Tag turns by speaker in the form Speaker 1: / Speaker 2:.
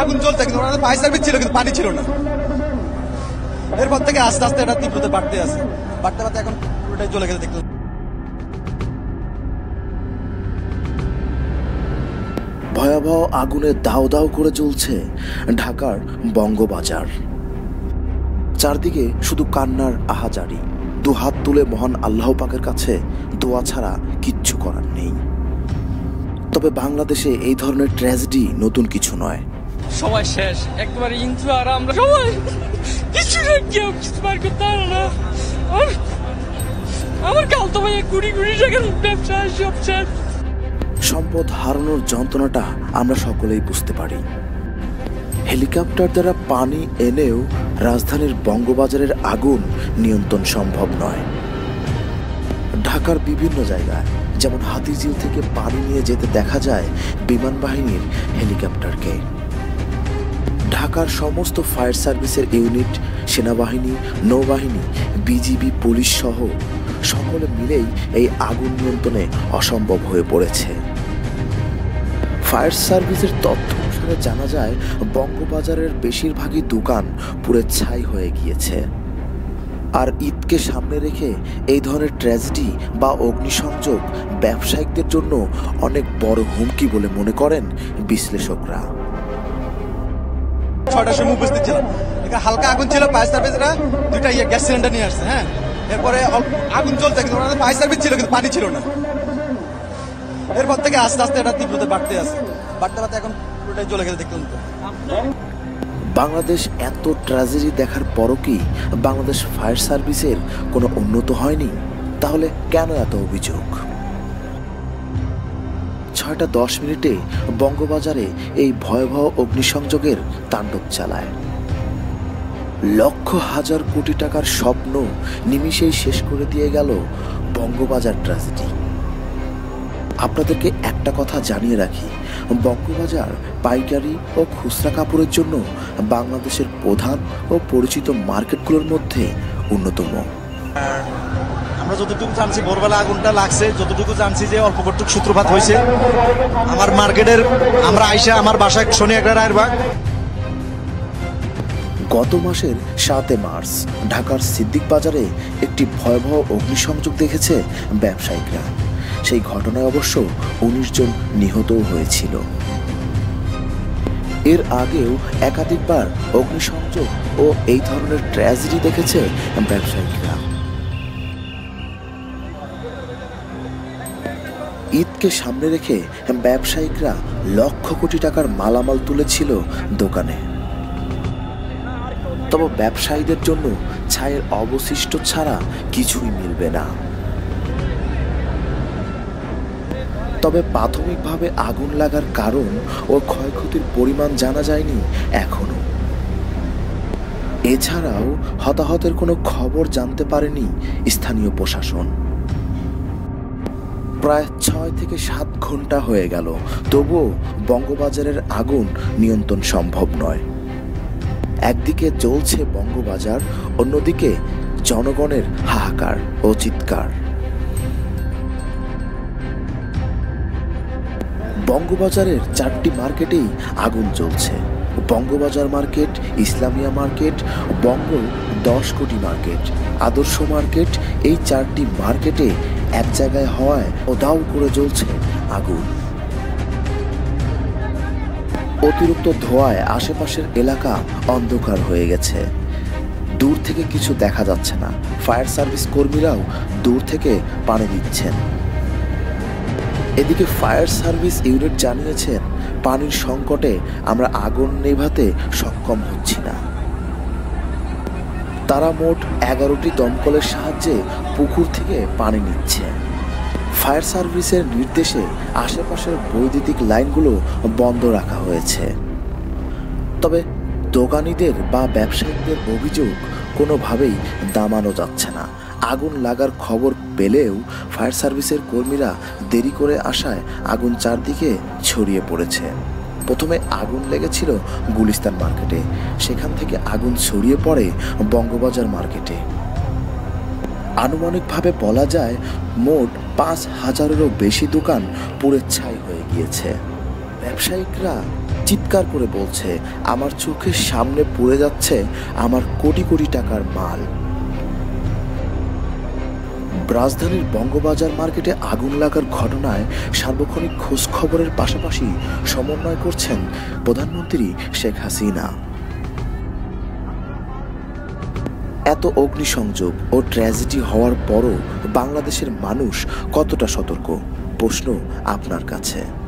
Speaker 1: আগুন জ্বলতে কিন্তু ফায়ার সার্ভিস ছিল, কিন্তু পানি ছিল না। এরপর থেকে আস্তে আস্তে এটা তীব্রতা বাড়তে আছে। বাড়তে বাড়তে এখন পুরোটাই জ্বলে গেছে দেখতে
Speaker 2: ভয়াবহ আগুনে দাও দাও করে চলছে ঢাকার বঙ্গবাজার। চারদিকে শুধু কান্নার আহাজারি। দু হাত তুলে মহান আল্লাহ পাকের কাছে দোয়া ছাড়া কিচ্ছু করার নেই। তবে বাংলাদেশে এই ধরনের ট্র্যাজেডি নতুন কিছু নয়।
Speaker 3: সবাই শেষ। একবারে ইন্টু আর আমরা সবাই কিছু না কেউ কিছু বার করতে পারে না। আমার কাল তো ভাই কুড়ি কুড়ি টাকার ব্যবসা সব শেষ।
Speaker 2: সম্পদ হারানোর যন্ত্রণাটা আমরা সকলেই বুঝতে পারি। হেলিকপ্টার দ্বারা পানি এনেও রাজধানীর বঙ্গবাজারের আগুন নিয়ন্ত্রণ সম্ভব নয়। ঢাকার বিভিন্ন জায়গায় যেমন হাতিঝিল থেকে পানি নিয়ে যেতে দেখা যায় বিমান বাহিনীর হেলিকপ্টারকে। ঢাকার সমস্ত ফায়ার সার্ভিসের ইউনিট, সেনাবাহিনী, নৌবাহিনী, বিজিবি, পুলিশ সহ সকলে মিলেই এই আগুন নিয়ন্ত্রণে অসম্ভব হয়ে পড়েছে। ফায়ার সার্ভিসের তথ্য অনুসারে জানা যায়, বঙ্গবাজারের বেশিরভাগই দোকান পুরে ছাই হয়ে গিয়েছে। আর ঈদকে সামনে রেখে এই ধরনের ট্র্যাজেডি বা অগ্নিসংযোগ ব্যবসায়িকদের জন্য অনেক বড় হুমকি বলে মনে করেন বিশ্লেষকরা।
Speaker 1: ছয়টার সময় উপস্থিত ছিলাম। হালকা আগুন ছিল, ফায়ার সার্ভিসরা দুইটা ইয়ে গ্যাস সিলিন্ডার নিয়ে আসছে হ্যাঁ? এরপরে আগুন জ্বলতে কিন্তু ওনাদের ফায়ার সার্ভিস ছিল, কিন্তু পানি ছিল না। এরপর থেকে আস্তে আস্তে এটা তীব্রতা বাড়তে আছে। বাড়তে বাড়তে এখন পুরোটাই জ্বলে গেছে দেখলাম তো।
Speaker 2: বাংলাদেশ এত ট্র্যাজেডি দেখার পরও কি বাংলাদেশ ফায়ার সার্ভিসের কোনো উন্নত হয়নি? তাহলে কেন এত অভিযোগ? ছয়টা দশ মিনিটে বঙ্গবাজারে এই ভয়াবহ অগ্নিসংযোগের তাণ্ডব চালায়। লক্ষ হাজার কোটি টাকার স্বপ্ন নিমিষেই শেষ করে দিয়ে গেল বঙ্গবাজার ট্র্যাজেডি আপনাদেরকে একটা কথা জানিয়ে রাখি বঙ্গবাজার পাইকারি ও খুচরা কাপড়ের জন্য বাংলাদেশের প্রধান ও পরিচিত মার্কেটগুলোর মধ্যে অন্যতম।
Speaker 4: আমরা যতটুকু জানছি ভোরবেলা আগুনটা লাগছে যতটুকু জানছি যে অল্প কটুক সূত্রপাত হয়েছে আমার মার্কেটের আমরা আইসা আমার বাসায় শনি একটা রায়ের বাগ।
Speaker 2: গত মাসের সাতে মার্চ ঢাকার সিদ্দিক বাজারে একটি ভয়াবহ অগ্নিসংযোগ দেখেছে ব্যবসায়িকরা। সেই ঘটনায় অবশ্য উনিশ জন নিহতও হয়েছিল। এর আগেও একাধিকবার অগ্নিসংযোগ ও এই ধরনের ট্র্যাজেডি দেখেছে ব্যবসায়িকরা ঈদকে সামনে রেখে ব্যবসায়িকরা লক্ষ কোটি টাকার মালামাল তুলেছিল দোকানে। তবে ব্যবসায়ীদের জন্য ছায়ের অবশিষ্ট ছাড়া কিছুই মিলবে না। তবে প্রাথমিকভাবে আগুন লাগার কারণ ও ক্ষয়ক্ষতির পরিমাণ জানা যায়নি এখনও। এছাড়াও হতাহতের কোনো খবর জানতে পারেনি স্থানীয় প্রশাসন। প্রায় ছয় থেকে সাত ঘণ্টা হয়ে গেল, তবুও বঙ্গবাজারের আগুন নিয়ন্ত্রণ সম্ভব নয়। একদিকে জ্বলছে বঙ্গবাজার, অন্যদিকে জনগণের হাহাকার ও চিৎকার। বঙ্গবাজারের চারটি মার্কেটেই আগুন জ্বলছে। বঙ্গবাজার মার্কেট, ইসলামিয়া মার্কেট, বঙ্গ দশ কোটি মার্কেট। আদর্শ মার্কেট, এই চারটি মার্কেটে এক জায়গায় হওয়ায় ওদাও করে জ্বলছে আগুন। অতিরিক্ত ধোঁয়ায় আশেপাশের এলাকা অন্ধকার হয়ে গেছে। দূর থেকে কিছু দেখা যাচ্ছে না। ফায়ার সার্ভিস কর্মীরাও দূর থেকে পানি দিচ্ছেন এদিকে ফায়ার সার্ভিস ইউনিট জানিয়েছেন পানির সংকটে আমরা আগুন নেভাতে সক্ষম হচ্ছি না। তারা মোট এগারোটি দমকলের সাহায্যে পুকুর থেকে পানি নিচ্ছে। ফায়ার সার্ভিসের নির্দেশে আশেপাশের বৈদ্যুতিক লাইনগুলো বন্ধ রাখা হয়েছে। তবে দোকানিদের বা ব্যবসায়ীদের অভিযোগ কোনোভাবেই দামানো যাচ্ছে না। আগুন লাগার খবর পেলেও ফায়ার সার্ভিসের কর্মীরা দেরি করে আসায় আগুন চারদিকে ছড়িয়ে পড়েছে। প্রথমে আগুন লেগেছিল গুলিস্তান মার্কেটে। সেখান থেকে আগুন ছড়িয়ে পড়ে বঙ্গবাজার মার্কেটে। আনুমানিকভাবে বলা যায়, মোট পাঁচ হাজারেরও বেশি দোকান পুড়ে ছাই হয়ে গিয়েছে। ব্যবসায়িকরা চিৎকার করে বলছে, আমার চোখের সামনে পড়ে যাচ্ছে আমার কোটি কোটি টাকার মাল। রাজধানীর বঙ্গবাজার মার্কেটে আগুন লাগার ঘটনায় সার্বক্ষণিক খোঁজ খবরের পাশাপাশি সমন্বয় করছেন প্রধানমন্ত্রী শেখ হাসিনা। এত অগ্নিসংযোগ ও ট্র্যাজেডি হওয়ার পরও বাংলাদেশের মানুষ কতটা সতর্ক? প্রশ্ন আপনার কাছে।